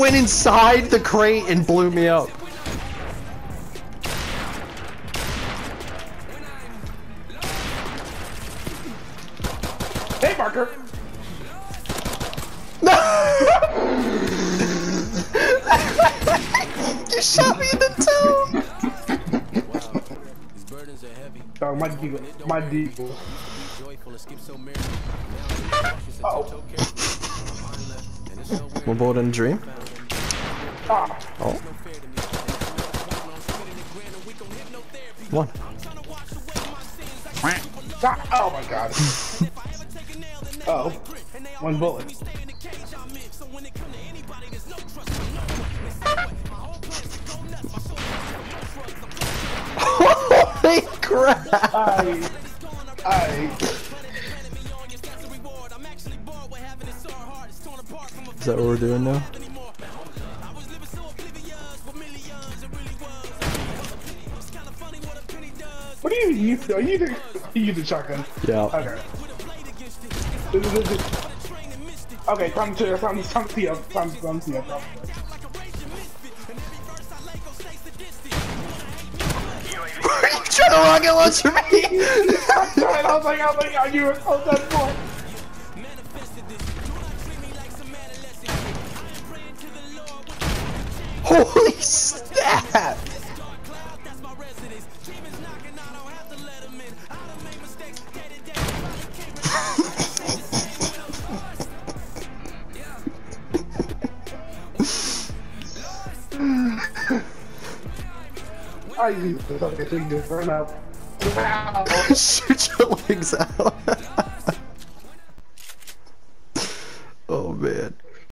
It went inside the crate and blew me up. Hey, Marker! No! you shot me in the toe. Oh, my deagle. My deagle. Oh. We're both in a dream. Oh. One. Ah, Oh my god. oh. One bullet. Holy crap! I. I. Is that what we're doing now? What do you use? Are you using, you using shotgun? Yeah. Okay. Okay, time to time time to see up. Time time to see up. Are you trying to rocket launch me? I was like, I was like, are you oh that boy? Holy snap! I use this. Okay, so you just run up. Wow. Shoot your legs out.